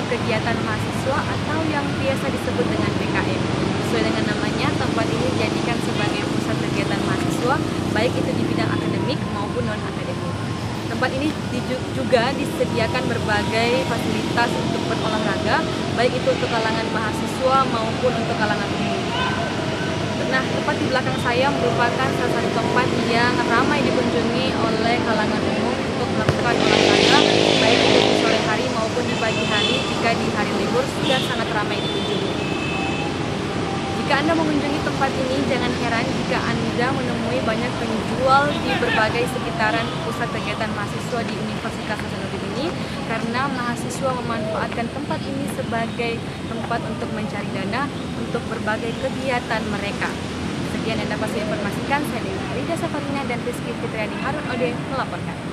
kegiatan mahasiswa atau yang biasa disebut dengan PKM. Sesuai dengan namanya, tempat ini dijadikan sebagai pusat kegiatan mahasiswa, baik itu di bidang akademik maupun non-akademik. Tempat ini juga disediakan berbagai fasilitas untuk berolahraga, baik itu untuk kalangan mahasiswa maupun untuk kalangan umum. Nah, tempat di belakang saya merupakan salah satu tempat yang ramai dikunjungi oleh kalangan umum untuk melakukan olahraga, baik itu di sore hari maupun di pagi hari jika di hari libur sudah sangat ramai dikunjungi. Jika Anda mengunjungi tempat ini, jangan heran jika Anda menemui banyak penjual di berbagai sekitaran pusat kegiatan mahasiswa di Universitas Hasanuddin ini karena mahasiswa memanfaatkan tempat ini sebagai tempat untuk mencari dana untuk berbagai kegiatan mereka. Sekian yang dapat saya informasikan, saya Dewi Harida Safarina dan Rizky Fitriani Harun Ode melaporkan.